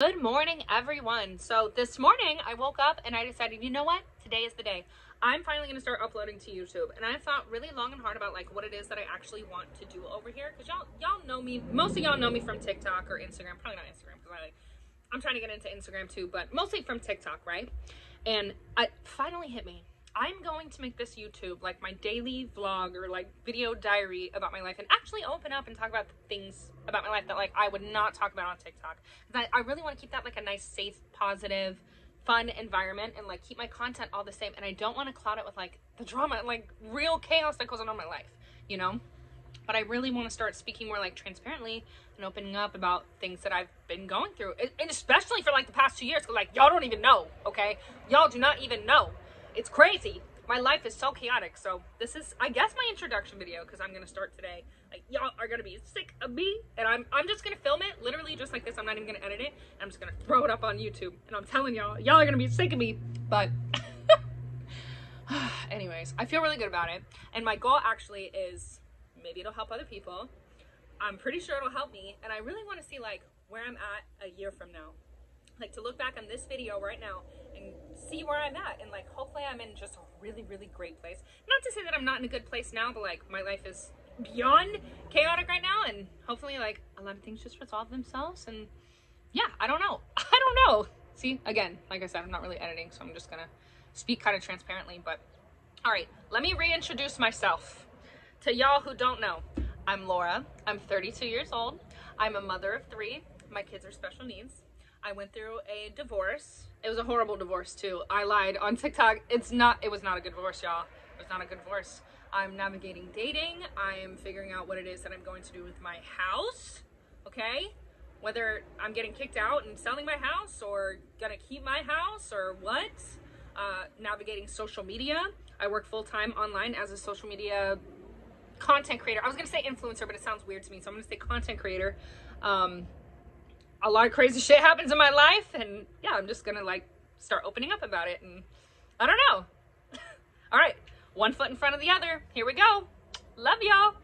Good morning, everyone. So this morning I woke up and I decided, you know what? Today is the day. I'm finally going to start uploading to YouTube. And I thought really long and hard about like what it is that I actually want to do over here. Cause y'all, y'all know me. Most of y'all know me from TikTok or Instagram. Probably not Instagram because I like, I'm trying to get into Instagram too, but mostly from TikTok, right? And I finally hit me. I'm going to make this YouTube like my daily vlog or like video diary about my life and actually open up and talk about things about my life that like I would not talk about on TikTok. I, I really want to keep that like a nice, safe, positive, fun environment and like keep my content all the same. And I don't want to cloud it with like the drama and like real chaos that goes on in my life, you know? But I really want to start speaking more like transparently and opening up about things that I've been going through. And especially for like the past two years, because like y'all don't even know, okay? Y'all do not even know it's crazy. My life is so chaotic. So this is, I guess, my introduction video because I'm gonna start today. Like y'all are gonna be sick of me, and I'm I'm just gonna film it literally just like this. I'm not even gonna edit it. I'm just gonna throw it up on YouTube, and I'm telling y'all, y'all are gonna be sick of me. But anyways, I feel really good about it, and my goal actually is maybe it'll help other people. I'm pretty sure it'll help me, and I really want to see like where I'm at a year from now like to look back on this video right now see where I'm at. And like hopefully I'm in just a really really great place. Not to say that I'm not in a good place now but like my life is beyond chaotic right now. And hopefully like a lot of things just resolve themselves. And yeah I don't know. I don't know. See again like I said I'm not really editing so I'm just gonna speak kind of transparently. But all right let me reintroduce myself to y'all who don't know. I'm Laura. I'm 32 years old. I'm a mother of three. My kids are special needs I went through a divorce. It was a horrible divorce too. I lied on TikTok. It's not, it was not a good divorce, y'all. It was not a good divorce. I'm navigating dating. I am figuring out what it is that I'm going to do with my house. Okay? Whether I'm getting kicked out and selling my house or gonna keep my house or what. Uh, navigating social media. I work full time online as a social media content creator. I was gonna say influencer, but it sounds weird to me, so I'm gonna say content creator. Um, a lot of crazy shit happens in my life and yeah i'm just gonna like start opening up about it and i don't know. All right one foot in front of the other. Here we go. Love y'all